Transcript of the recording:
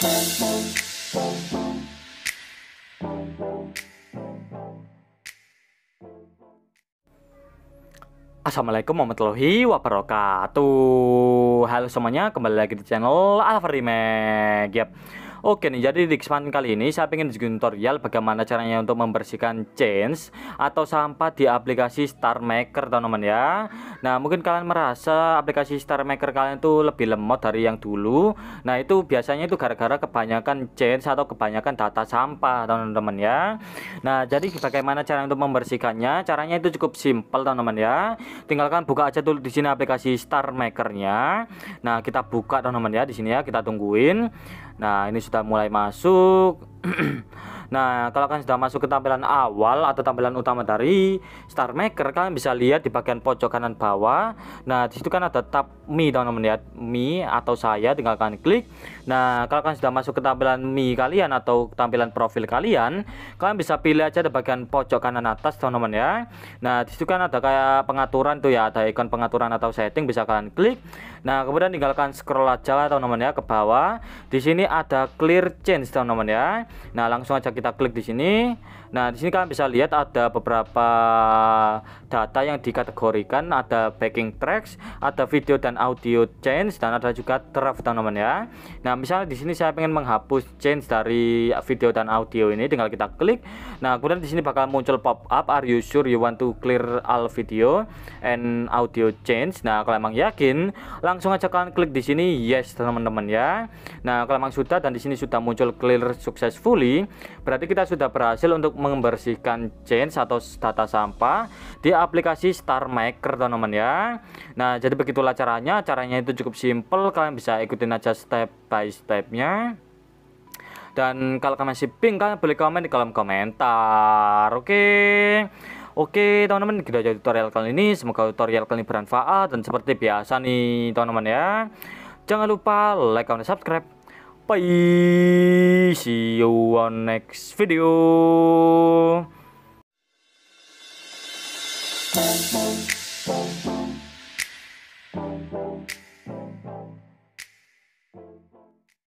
Assalamualaikum warahmatullahi wabarakatuh Halo semuanya kembali lagi di channel Alpha Remake yep. Oke nih, jadi di kesempatan kali ini saya ingin bikin tutorial bagaimana caranya untuk membersihkan change atau sampah di aplikasi Star Maker teman-teman ya. Nah, mungkin kalian merasa aplikasi Star Maker kalian itu lebih lemot dari yang dulu. Nah, itu biasanya itu gara-gara kebanyakan change atau kebanyakan data sampah teman-teman ya. Nah, jadi bagaimana cara untuk membersihkannya? Caranya itu cukup simpel teman-teman ya. Tinggalkan buka aja dulu di sini aplikasi Star Makernya. Nah, kita buka teman-teman ya di sini ya, kita tungguin. Nah, ini sudah mulai masuk. Nah, kalau kalian sudah masuk ke tampilan awal atau tampilan utama dari Star Maker, kalian bisa lihat di bagian pojok kanan bawah. Nah, di situ kan ada tab Mi, teman-teman ya. Mi atau saya tinggal kalian klik. Nah, kalau kalian sudah masuk ke tampilan Mi kalian atau tampilan profil kalian, kalian bisa pilih aja di bagian pojok kanan atas, teman-teman ya. Nah, di situ kan ada kayak pengaturan tuh ya, ada ikon pengaturan atau setting bisa kalian klik. Nah, kemudian tinggalkan scroll aja teman-teman ya ke bawah. Di sini ada clear change, teman-teman ya. Nah, langsung aja kita klik di sini Nah, di sini kalian bisa lihat ada beberapa data yang dikategorikan, ada backing tracks, ada video dan audio change dan ada juga draft teman-teman ya. Nah, misalnya di sini saya ingin menghapus change dari video dan audio ini, tinggal kita klik. Nah, kemudian di sini bakal muncul pop up are you sure you want to clear all video and audio change. Nah, kalau emang yakin, langsung aja kalian klik di sini yes teman-teman ya. Nah, kalau emang sudah dan di sini sudah muncul clear successfully, berarti kita sudah berhasil untuk membersihkan change atau data sampah di aplikasi Star Maker teman-teman ya. Nah jadi begitulah caranya. Caranya itu cukup simple kalian bisa ikutin aja step by stepnya. Dan kalau kalian masih ping kalian boleh komen di kolom komentar oke? Okay? Oke teman-teman kita jadi tutorial kali ini. Semoga tutorial kali ini bermanfaat dan seperti biasa nih teman-teman ya. Jangan lupa like, comment, subscribe. Bye. See you on next video.